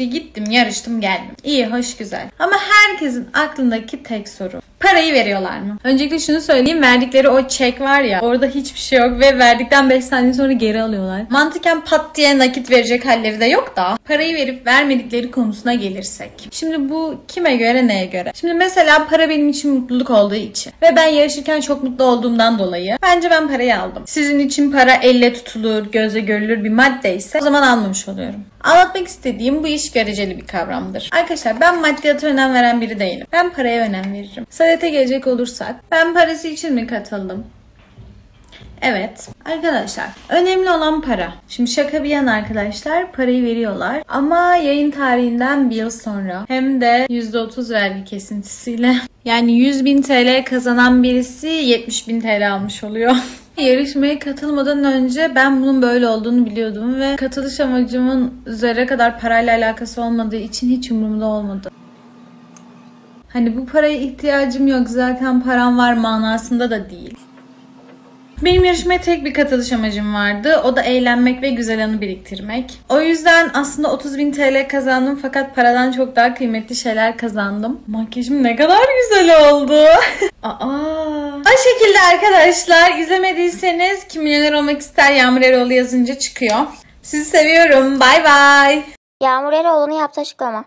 Gittim yarıştım geldim. İyi hoş güzel. Ama herkesin aklındaki tek soru. Parayı veriyorlar mı? Öncelikle şunu söyleyeyim. Verdikleri o çek var ya orada hiçbir şey yok ve verdikten 5 saniye sonra geri alıyorlar. Mantıken pat diye nakit verecek halleri de yok da parayı verip vermedikleri konusuna gelirsek. Şimdi bu kime göre neye göre? Şimdi mesela para benim için mutluluk olduğu için ve ben yarışırken çok mutlu olduğumdan dolayı bence ben parayı aldım. Sizin için para elle tutulur, gözle görülür bir madde ise o zaman almamış oluyorum. Anlatmak istediğim bu iş göreceli bir kavramdır. Arkadaşlar ben maddiyata önem veren biri değilim. Ben paraya önem veririm. Sadete gelecek olursak ben parası için mi katıldım? Evet. Arkadaşlar önemli olan para. Şimdi şaka bir yana arkadaşlar parayı veriyorlar. Ama yayın tarihinden bir yıl sonra hem de %30 vergi kesintisiyle yani 100 bin TL kazanan birisi 70 bin TL almış oluyor. Yarışmaya katılmadan önce ben bunun böyle olduğunu biliyordum ve katılış amacımın zerre kadar parayla alakası olmadığı için hiç umurumda olmadı. Hani bu paraya ihtiyacım yok zaten param var manasında da değil. Benim yarışmaya tek bir katılış amacım vardı. O da eğlenmek ve güzel anı biriktirmek. O yüzden aslında 30 bin TL kazandım fakat paradan çok daha kıymetli şeyler kazandım. Makyajım ne kadar güzel oldu. Aa. Şekilde arkadaşlar izlemediyseniz kim milyoner olmak ister Yağmur Eroğlu yazınca çıkıyor. Sizi seviyorum. Bay bay. Yağmur Eroğlu'nun yaptığı açıklama.